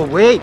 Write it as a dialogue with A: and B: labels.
A: Oh, wait.